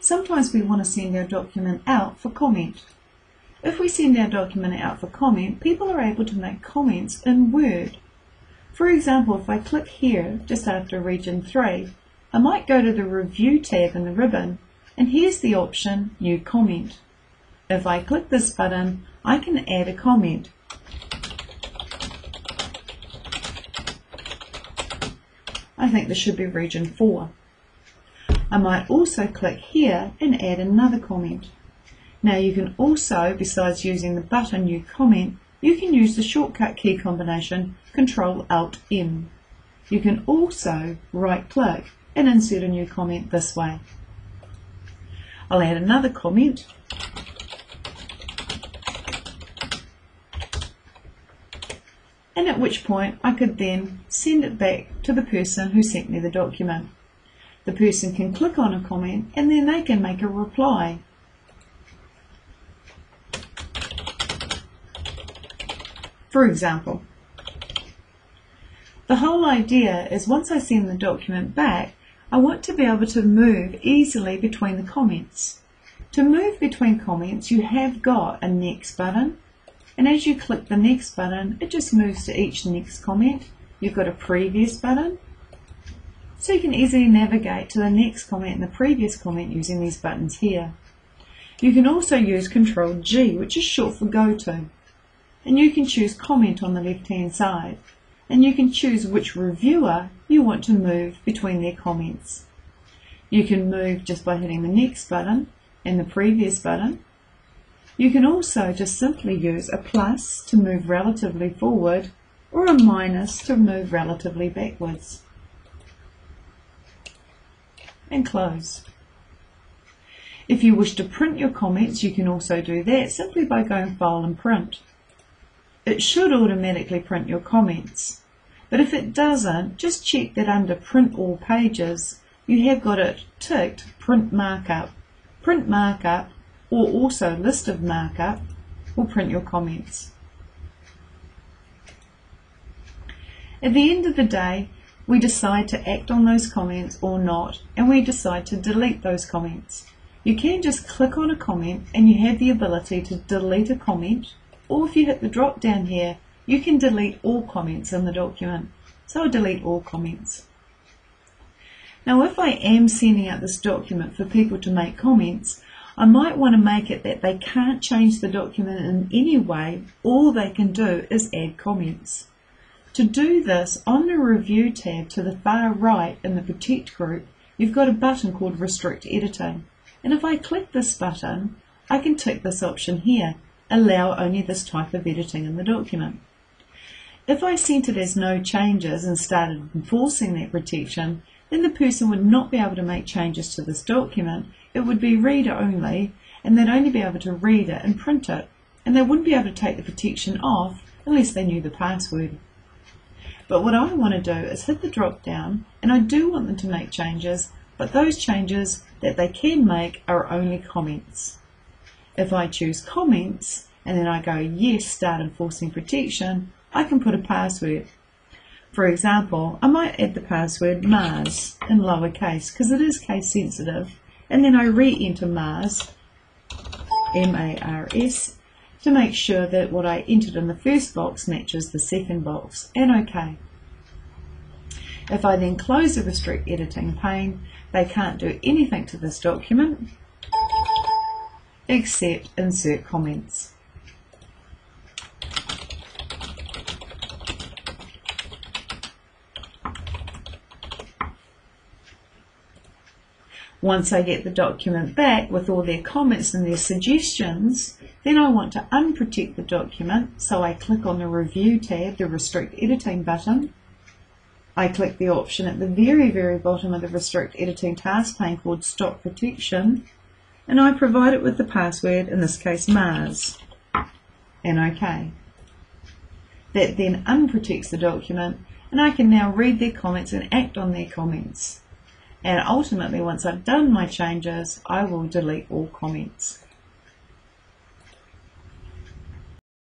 sometimes we want to send our document out for comment. If we send our document out for comment, people are able to make comments in Word. For example, if I click here, just after Region 3, I might go to the Review tab in the ribbon, and here's the option New Comment. If I click this button, I can add a comment. I think this should be region 4. I might also click here and add another comment. Now you can also, besides using the button New Comment, you can use the shortcut key combination Ctrl Alt M. You can also right click and insert a new comment this way. I'll add another comment and at which point I could then send it back to the person who sent me the document. The person can click on a comment and then they can make a reply. For example, the whole idea is once I send the document back, I want to be able to move easily between the comments. To move between comments, you have got a next button and as you click the next button, it just moves to each next comment. You've got a previous button. So you can easily navigate to the next comment and the previous comment using these buttons here. You can also use Control G, which is short for Go To. And you can choose Comment on the left hand side. And you can choose which reviewer you want to move between their comments. You can move just by hitting the next button and the previous button you can also just simply use a plus to move relatively forward or a minus to move relatively backwards. And close. If you wish to print your comments, you can also do that simply by going File and Print. It should automatically print your comments, but if it doesn't, just check that under Print All Pages, you have got it ticked Print Markup. Print Markup or also list of markup will print your comments. At the end of the day, we decide to act on those comments or not, and we decide to delete those comments. You can just click on a comment and you have the ability to delete a comment, or if you hit the drop down here, you can delete all comments in the document. So I'll delete all comments. Now if I am sending out this document for people to make comments, I might want to make it that they can't change the document in any way. All they can do is add comments. To do this, on the Review tab to the far right in the Protect group, you've got a button called Restrict Editing. And if I click this button, I can tick this option here, allow only this type of editing in the document. If I sent it as no changes and started enforcing that protection, then the person would not be able to make changes to this document it would be reader only, and they'd only be able to read it and print it, and they wouldn't be able to take the protection off unless they knew the password. But what I want to do is hit the drop down, and I do want them to make changes, but those changes that they can make are only comments. If I choose comments, and then I go yes, start enforcing protection, I can put a password. For example, I might add the password Mars in lowercase because it is case sensitive and then I re-enter Mars, M-A-R-S, to make sure that what I entered in the first box matches the second box, and OK. If I then close the restrict editing pane, they can't do anything to this document except insert comments. Once I get the document back with all their comments and their suggestions, then I want to unprotect the document, so I click on the Review tab, the Restrict Editing button. I click the option at the very, very bottom of the Restrict Editing task pane called Stop Protection, and I provide it with the password, in this case Mars, and OK. That then unprotects the document, and I can now read their comments and act on their comments. And ultimately, once I've done my changes, I will delete all comments.